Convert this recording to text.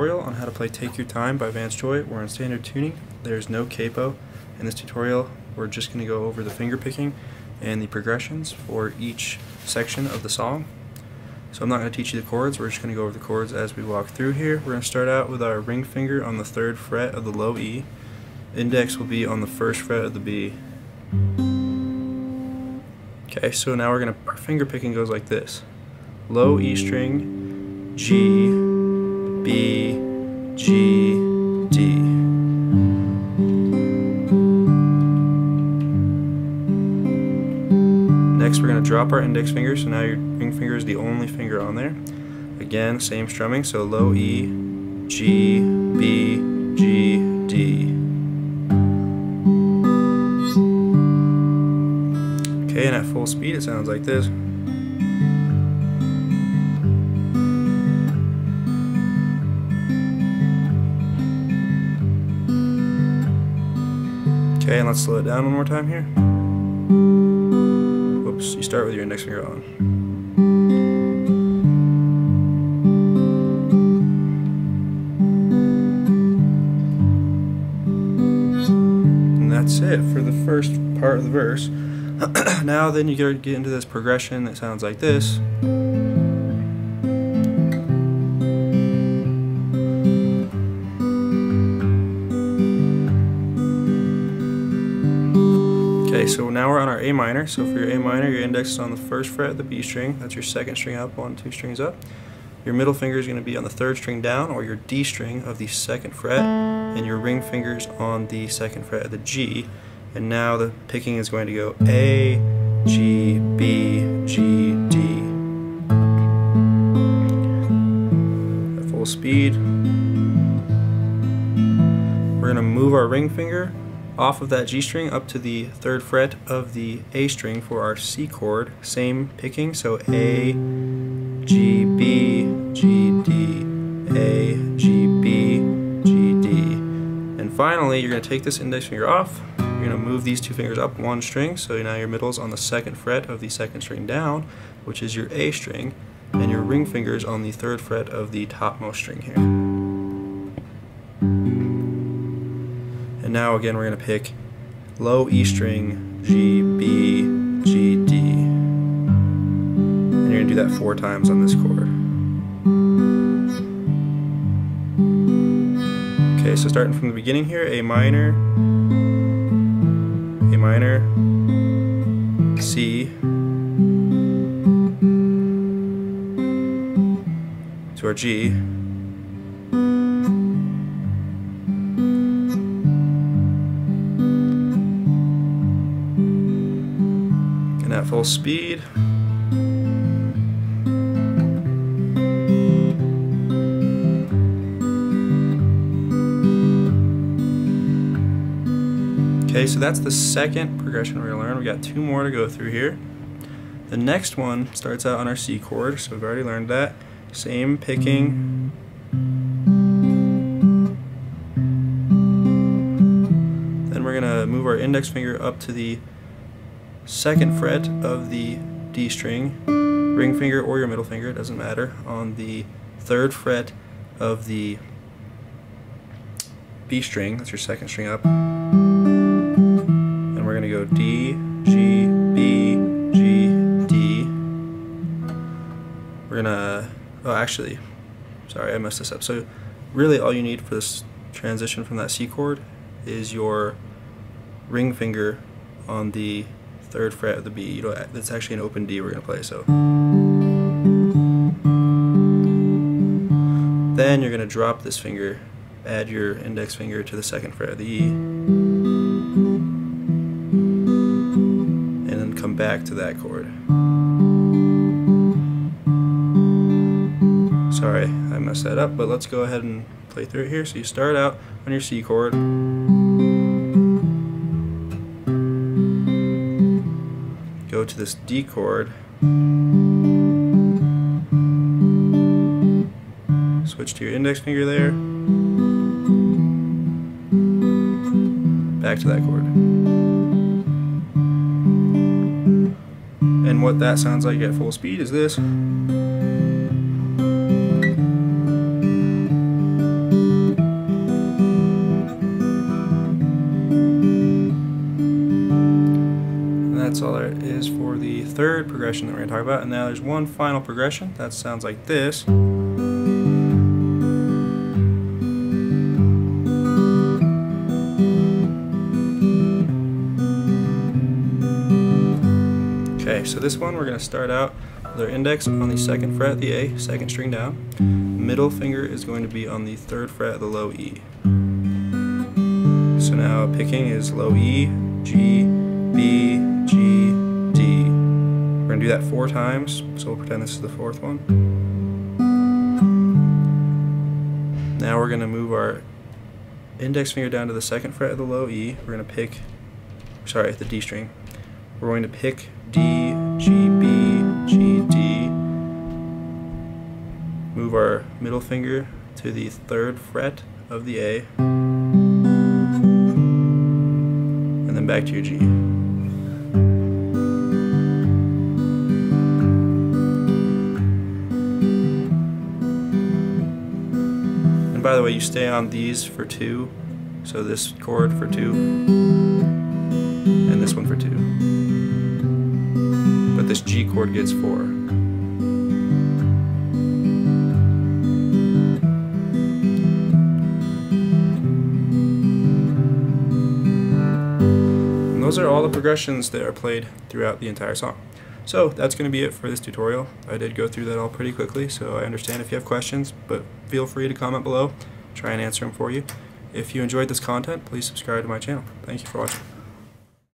tutorial on how to play Take Your Time by Vance Joy. We're on standard tuning. There's no capo. In this tutorial, we're just going to go over the finger picking and the progressions for each section of the song. So I'm not going to teach you the chords, we're just going to go over the chords as we walk through here. We're going to start out with our ring finger on the third fret of the low E. Index will be on the first fret of the B. Okay, so now we're going to, our finger picking goes like this. Low E string, G, B, G, D. Next we're going to drop our index finger, so now your ring finger is the only finger on there. Again, same strumming, so low E, G, B, G, D. Okay, and at full speed it sounds like this. Okay, and let's slow it down one more time here. Whoops, you start with your index finger on. And that's it for the first part of the verse. now then you get into this progression that sounds like this. Okay, so now we're on our A minor. So for your A minor, your index is on the first fret of the B string. That's your second string up, one, two strings up. Your middle finger is going to be on the third string down, or your D string of the second fret, and your ring fingers on the second fret of the G. And now the picking is going to go A, G, B, G, D. At full speed. We're going to move our ring finger off of that G string up to the third fret of the A string for our C chord. Same picking, so A, G, B, G, D, A, G, B, G, D. And finally, you're going to take this index finger off. You're going to move these two fingers up one string, so now your middle's on the second fret of the second string down, which is your A string, and your ring fingers on the third fret of the topmost string here. And now again we're going to pick low E string, G, B, G, D. And you're going to do that four times on this chord. Okay, so starting from the beginning here, A minor, A minor, C, to our G, full speed. Okay, so that's the second progression we're to learn. we got two more to go through here. The next one starts out on our C chord, so we've already learned that. Same picking. Then we're to move our index finger up to the second fret of the D string, ring finger or your middle finger, it doesn't matter, on the third fret of the B string, that's your second string up. And we're going to go D, G, B, G, D. We're going to, oh actually, sorry I messed this up. So really all you need for this transition from that C chord is your ring finger on the third fret of the B. You know, that's actually an open D we're going to play. So then you're going to drop this finger, add your index finger to the second fret of the E, and then come back to that chord. Sorry, I messed that up, but let's go ahead and play through it here. So you start out on your C chord. Go to this D chord. Switch to your index finger there. Back to that chord. And what that sounds like at full speed is this. Progression that we're going to talk about. And now there's one final progression that sounds like this. Okay, so this one we're going to start out with our index on the second fret of the A, second string down. Middle finger is going to be on the third fret of the low E. So now picking is low E, G, B, G, going to do that four times, so we'll pretend this is the fourth one. Now we're going to move our index finger down to the second fret of the low E. We're going to pick, sorry, the D string. We're going to pick D, G, B, G, D. Move our middle finger to the third fret of the A. And then back to your G. the way, you stay on these for two. So this chord for two, and this one for two but this G chord gets four. And those are all the progressions that are played throughout the entire song. So that's going to be it for this tutorial. I did go through that all pretty quickly, so I understand if you have questions, but feel free to comment below. Try and answer them for you. If you enjoyed this content, please subscribe to my channel. Thank you for watching.